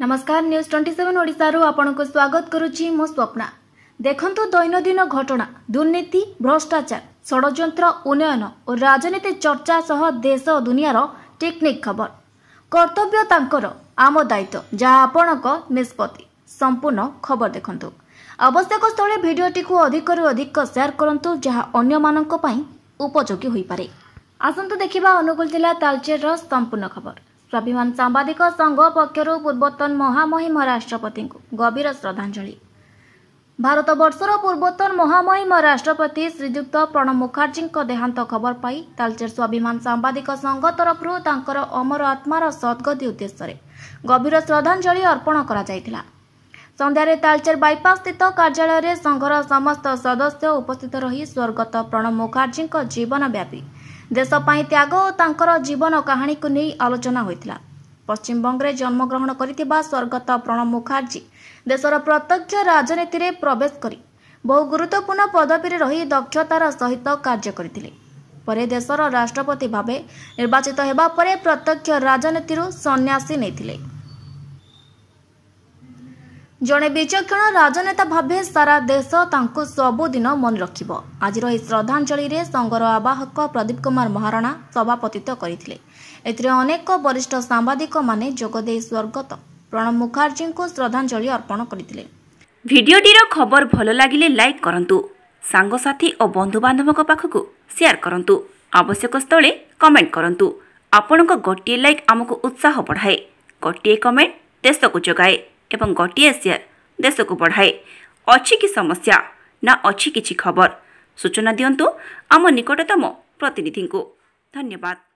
ନମସ୍କାର news twenty seven ଓଡ଼ିଶାରୁ ଆପଣଙ୍କୁ ସ୍ୱାଗତ କରୁଛି ମୁଁ ସ୍ୱପ୍ନା ଦେଖନ୍ତୁ ଦୈନନ୍ଦିନ ଘଟଣା ଦୁର୍ନୀତି ଭ୍ରଷ୍ଟାଚାର ଷଡ଼ଯନ୍ତ୍ର ଉନ୍ନୟନ ଓ ରାଜନୀତି ଚର୍ଚ୍ଚା ସହ ଦେଶ ଓ ଦୁନିଆର ଟିକ୍ନିକ୍ ଖବର କର୍ତ୍ତବ୍ୟ ତାଙ୍କର ଆମ ଦାୟିତ୍ୱ ଯାହା ଆପଣଙ୍କ ନିଷ୍ପତ୍ତି ସମ୍ପୂର୍ଣ୍ଣ ଖବର ଦେଖନ୍ତୁ ଆବଶ୍ୟକ ସ୍ଥଳେ ଭିଡ଼ିଓଟିକୁ ଅଧିକରୁ ଅଧିକ ସେୟାର କରନ୍ତୁ ଯାହା ଅନ୍ୟମାନଙ୍କ ପାଇଁ ଉପଯୋଗୀ ହୋଇପାରେ ଆସନ୍ତୁ ଦେଖିବା ଅନୁଗୁଳ ଜିଲ୍ଲା ତାଲଚେରର ସମ୍ପୂର୍ଣ୍ଣ ଖବର ସ୍ୱାଭିମାନ ସାମ୍ବାଦିକ ସଂଘ ପକ୍ଷରୁ ପୂର୍ବତନ ମହାମହିମ ରାଷ୍ଟ୍ରପତିଙ୍କୁ ଗଭୀର ଶ୍ରଦ୍ଧାଞ୍ଜଳି। ଭାରତବର୍ଷର ପୂର୍ବତନ ମହାମହିମ ରାଷ୍ଟ୍ରପତି ଶ୍ରୀଯୁକ୍ତ ପ୍ରଣବ ମୁଖାର୍ଜୀଙ୍କ ଦେହାନ୍ତ ଖବର ପାଇ ତାଲଚେର ସ୍ୱାଭିମାନ ସାମ୍ବାଦିକ ସଂଘ ତରଫରୁ ତାଙ୍କର ଅମର ଆତ୍ମାର ସଦ୍ଗତି ଉଦ୍ଦେଶ୍ୟରେ ଗଭୀର ଶ୍ରଦ୍ଧାଞ୍ଜଳି ଅର୍ପଣ କରାଯାଇଥିଲା। ସନ୍ଧ୍ୟାରେ ତାଲଚେର ବାଇପାସ୍ ସ୍ଥିତ କାର୍ଯ୍ୟାଳୟରେ ସଂଘର ସମସ୍ତ ସଦସ୍ୟ ଉପସ୍ଥିତ ରହି ସ୍ୱର୍ଗତ ପ୍ରଣବ ମୁଖାର୍ଜୀଙ୍କ ଜୀବନବ୍ୟାପୀ ଦେଶ ପାଇଁ ତ୍ୟାଗ ଓ ତାଙ୍କର ଜୀବନ କାହାଣୀକୁ ନେଇ ଆଲୋଚନା ହୋଇଥିଲା। ପଶ୍ଚିମବଙ୍ଗରେ ଜନ୍ମଗ୍ରହଣ କରିଥିବା ସ୍ୱର୍ଗତ ପ୍ରଣବ ମୁଖାର୍ଜୀ ଦେଶର ପ୍ରତ୍ୟକ୍ଷ ରାଜନୀତିରେ ପ୍ରବେଶ କରି ବହୁ ଗୁରୁତ୍ୱପୂର୍ଣ୍ଣ ପଦବୀରେ ରହି ଦକ୍ଷତାର ସହିତ କାର୍ଯ୍ୟ କରିଥିଲେ। ପରେ ଦେଶର ରାଷ୍ଟ୍ରପତି ଭାବେ ନିର୍ବାଚିତ ହେବା ପରେ ପ୍ରତ୍ୟକ୍ଷ ରାଜନୀତିରୁ ସନ୍ନ୍ୟାସୀ ନେଇଥିଲେ। ଜଣେ ବିଚକ୍ଷଣ ରାଜନେତା ଭାବେ ସାରା ଦେଶ ତାଙ୍କୁ ସବୁଦିନ ମନେ ରଖିବ। ଆଜିର ଏହି ଶ୍ରଦ୍ଧାଞ୍ଜଳିରେ ସଂଘର ଆବାହକ ପ୍ରଦୀପ କୁମାର ମହାରଣା ସଭାପତିତ୍ୱ କରିଥିଲେ। ଏଥିରେ ଅନେକ ବରିଷ୍ଠ ସାମ୍ବାଦିକମାନେ ଯୋଗଦେଇ ସ୍ୱର୍ଗତ ପ୍ରଣବ ମୁଖାର୍ଜୀଙ୍କୁ ଶ୍ରଦ୍ଧାଞ୍ଜଳି ଅର୍ପଣ କରିଥିଲେ। ଭିଡ଼ିଓଟିର ଖବର ଭଲ ଲାଗିଲେ ଲାଇକ୍ କରନ୍ତୁ ସାଙ୍ଗସାଥି ଓ ବନ୍ଧୁବାନ୍ଧବଙ୍କ ପାଖକୁ ସେୟାର କରନ୍ତୁ ଆବଶ୍ୟକ ସ୍ଥଳେ କମେଣ୍ଟ କରନ୍ତୁ। ଆପଣଙ୍କ ଗୋଟିଏ ଲାଇକ୍ ଆମକୁ ଉତ୍ସାହ ବଢ଼ାଏ ଗୋଟିଏ କମେଣ୍ଟ ଦେଶକୁ ଯୋଗାଏ। ଏବଂ ଗୋଟିଏ ସେୟାର ଦେଶକୁ ବଢ଼ାଏ। ଅଛି କି ସମସ୍ୟା? ନା ଅଛି କିଛି ଖବର? ସୂଚନା ଦିଅନ୍ତୁ ଆମ ନିକଟତମ ପ୍ରତିନିଧିଙ୍କୁ। ଧନ୍ୟବାଦ।